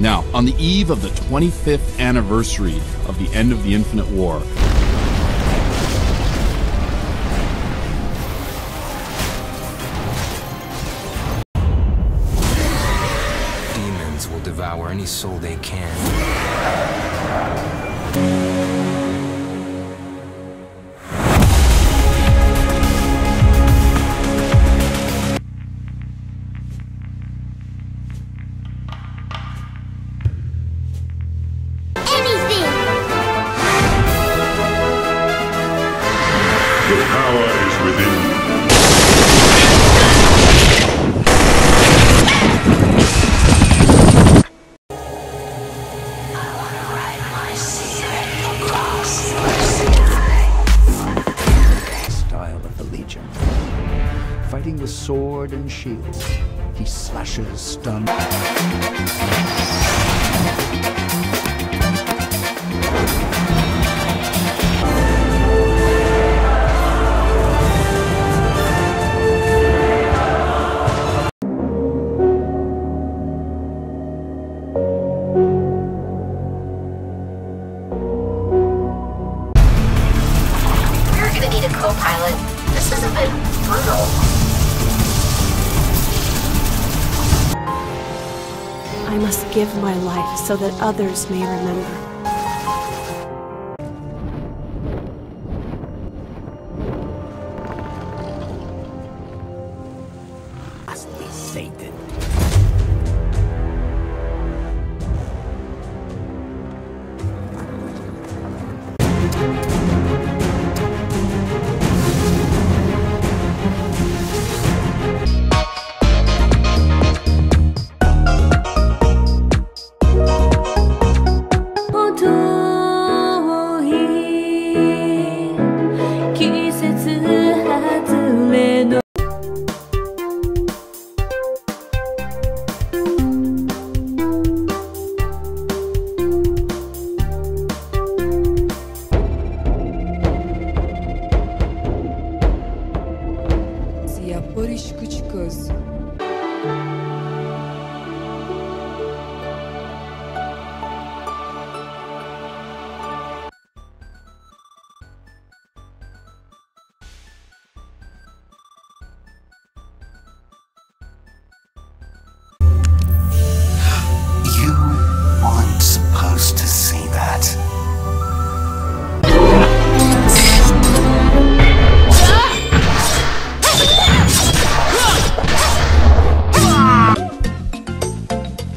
Now, on the eve of the 25th anniversary of the end of the Infinite War, Demons will devour any soul they can. With sword and shield, he slashes, stuns. You're gonna need a co-pilot. This is a bit brutal. I must give my life so that others may remember. Satan. músicos.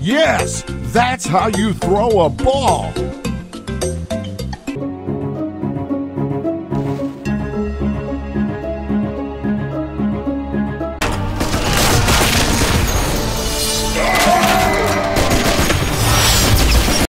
Yes, that's how you throw a ball.